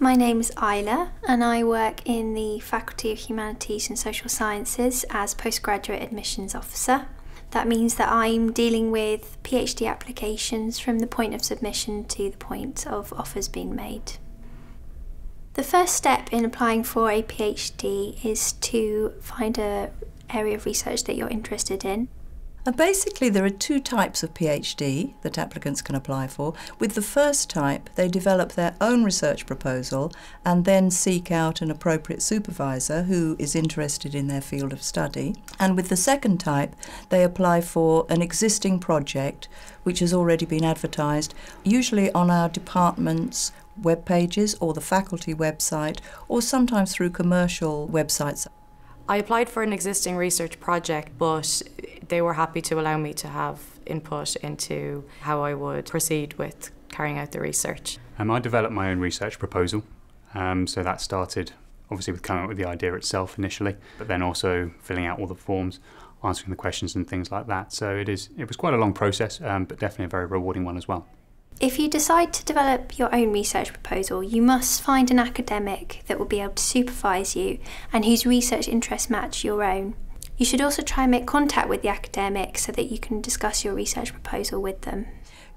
My name is Isla, and I work in the Faculty of Humanities and Social Sciences as Postgraduate Admissions Officer. That means that I'm dealing with PhD applications from the point of submission to the point of offers being made. The first step in applying for a PhD is to find an area of research that you're interested in. And basically, there are two types of PhD that applicants can apply for. With the first type, they develop their own research proposal and then seek out an appropriate supervisor who is interested in their field of study. And with the second type, they apply for an existing project which has already been advertised, usually on our department's web pages or the faculty website, or sometimes through commercial websites. I applied for an existing research project, but they were happy to allow me to have input into how I would proceed with carrying out the research. Um, I developed my own research proposal, um, so that started obviously with coming up with the idea itself initially, but then also filling out all the forms, answering the questions and things like that. So it is it was quite a long process, um, but definitely a very rewarding one as well. If you decide to develop your own research proposal, you must find an academic that will be able to supervise you and whose research interests match your own. You should also try and make contact with the academic so that you can discuss your research proposal with them.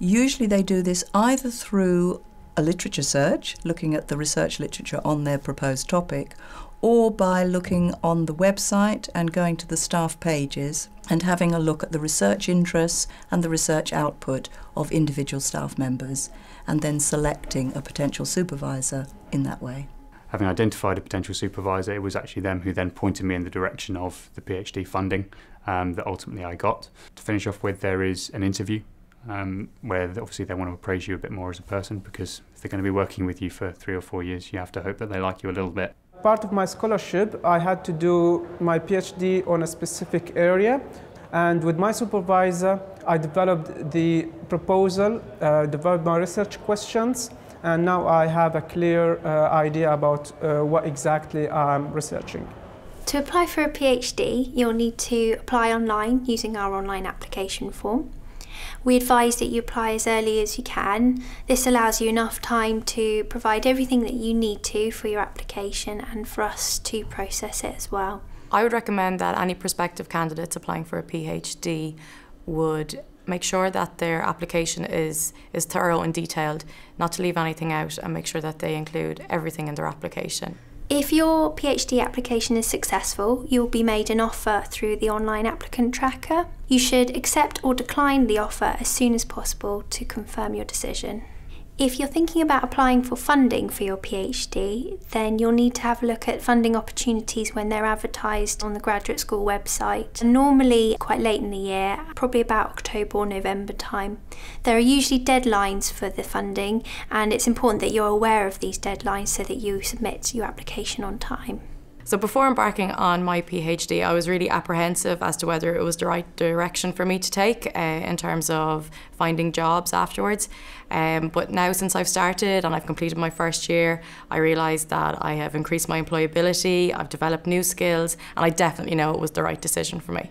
Usually, they do this either through a literature search, looking at the research literature on their proposed topic, or by looking on the website and going to the staff pages and having a look at the research interests and the research output of individual staff members, and then selecting a potential supervisor in that way. Having identified a potential supervisor, it was actually them who then pointed me in the direction of the PhD funding um, that ultimately I got. To finish off with, there is an interview um, where obviously they want to appraise you a bit more as a person because if they're going to be working with you for three or four years, you have to hope that they like you a little bit part of my scholarship, I had to do my PhD on a specific area. And with my supervisor, I developed the proposal, uh, developed my research questions, and now I have a clear uh, idea about uh, what exactly I'm researching. To apply for a PhD, you'll need to apply online using our online application form. We advise that you apply as early as you can. This allows you enough time to provide everything that you need to for your application and for us to process it as well. I would recommend that any prospective candidates applying for a PhD would make sure that their application is, is thorough and detailed, not to leave anything out, and make sure that they include everything in their application. If your PhD application is successful, you'll be made an offer through the online applicant tracker. You should accept or decline the offer as soon as possible to confirm your decision. If you're thinking about applying for funding for your PhD, then you'll need to have a look at funding opportunities when they're advertised on the graduate school website. Normally quite late in the year, probably about October or November time. There are usually deadlines for the funding and it's important that you're aware of these deadlines so that you submit your application on time. So before embarking on my PhD, I was really apprehensive as to whether it was the right direction for me to take uh, in terms of finding jobs afterwards. Um, but now, since I've started and I've completed my first year, I realised that I have increased my employability, I've developed new skills, and I definitely know it was the right decision for me.